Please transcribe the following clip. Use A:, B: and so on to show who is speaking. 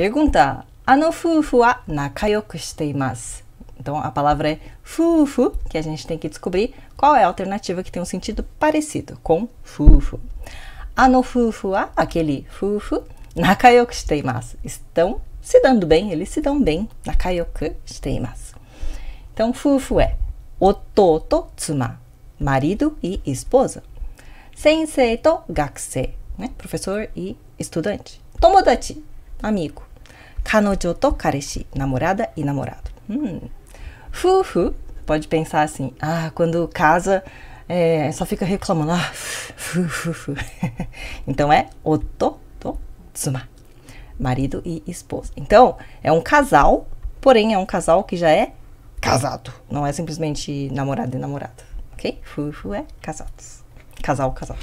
A: Pergunta: Ano fufu wa nakayoku shiteimasu? Então a palavra é fufu, que a gente tem que descobrir qual é a alternativa que tem um sentido parecido com fufu. Ano fufu wa, aquele fufu, nakayoku shiteimasu. Estão se dando bem, eles se dão bem, nakayoku shiteimasu. Então fufu é ototo tsuma, marido e esposa. Sensei to gakusei, né? professor e estudante. Tomodachi amigo. Kanojo to kareshi, namorada e namorado. Hum. Fufu, pode pensar assim, ah, quando casa é, só fica reclamando, ah, fufu. então é oto to tsuma, marido e esposa. Então, é um casal, porém é um casal que já é casado, não é simplesmente namorado e namorada, ok? Fufu é casados, casal, casal.